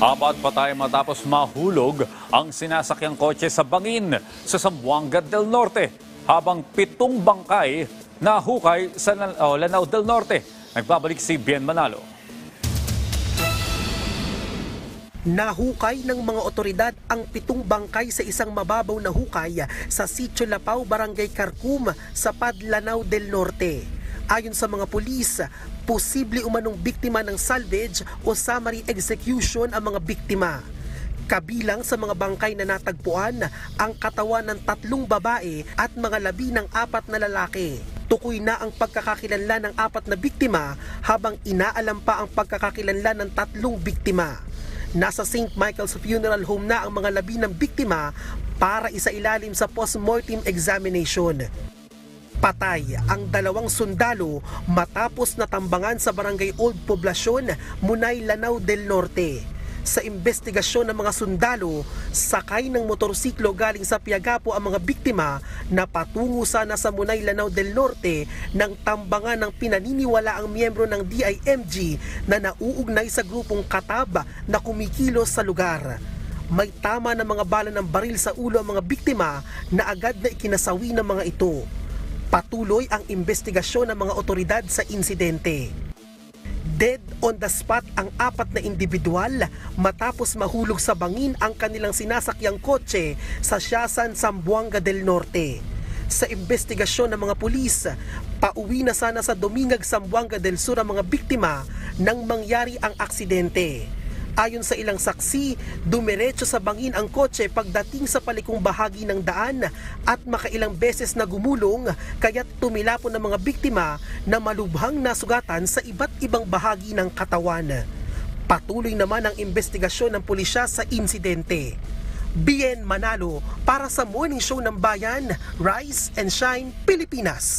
Apat patay matapos mahulog ang sinasakyang kotse sa bangin sa Zamboanga del Norte habang pitong bangkay nahukay sa oh, Lanao del Norte. Nagbabalik si Bien Manalo. Nahukay ng mga otoridad ang pitong bangkay sa isang mababaw na hukay sa Sitio Lapao, Barangay Carcum sa Padlanao del Norte. Ayon sa mga pulis, posible umanong biktima ng salvage o summary execution ang mga biktima. Kabilang sa mga bangkay na natagpuan ang katawan ng tatlong babae at mga labi ng apat na lalaki. Tukoy na ang pagkakakilanlan ng apat na biktima habang inaalam pa ang pagkakakilanlan ng tatlong biktima. Nasa St. Michael's Funeral Home na ang mga labi ng biktima para isailalim sa post-mortem examination. Patay ang dalawang sundalo matapos natambangan sa barangay Old Poblacion, Munay, Lanao del Norte. Sa investigasyon ng mga sundalo, sakay ng motorsiklo galing sa Piagapo ang mga biktima na patungo sana sa Munay, Lanao del Norte nang tambangan ng pinaniniwala ang miyembro ng DIMG na nauugnay sa grupong Katab na kumikilos sa lugar. May tama ng mga bala ng baril sa ulo ang mga biktima na agad na ikinasawi ng mga ito. Patuloy ang investigasyon ng mga otoridad sa insidente. Dead on the spot ang apat na individual matapos mahulog sa bangin ang kanilang sinasakyang kotse sa Siasan, Zamboanga del Norte. Sa investigasyon ng mga pulis, pauwi na sana sa Domingag, Zamboanga del Sur ang mga biktima nang mangyari ang aksidente. Ayon sa ilang saksi, dumiretso sa bangin ang kotse pagdating sa palikong bahagi ng daan at makailang beses na gumulong kaya't tumilapon ng mga biktima na malubhang nasugatan sa iba't ibang bahagi ng katawan. Patuloy naman ang investigasyon ng pulisya sa insidente. Bien Manalo para sa Morning Show ng Bayan, Rise and Shine, Pilipinas.